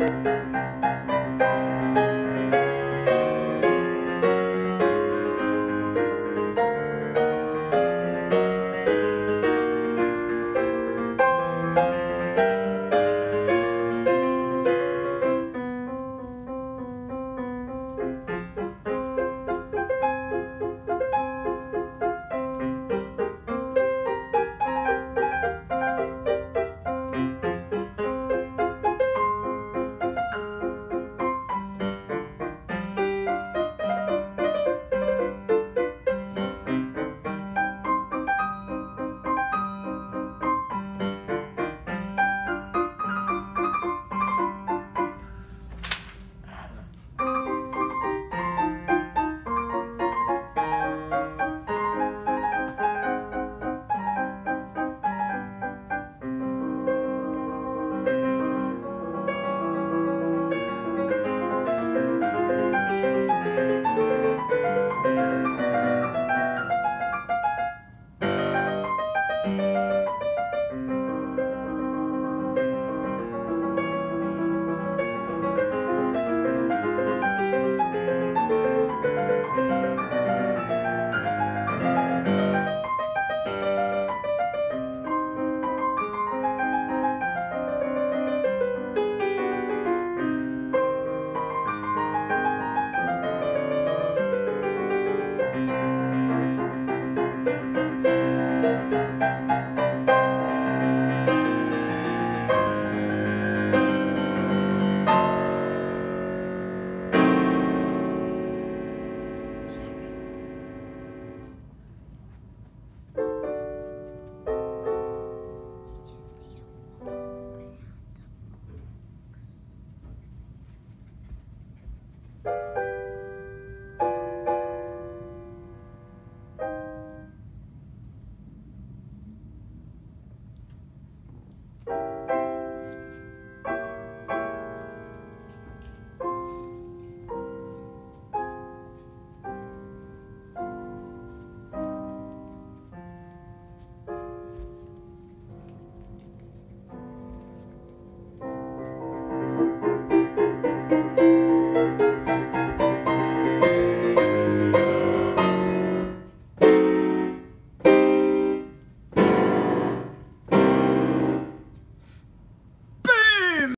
Música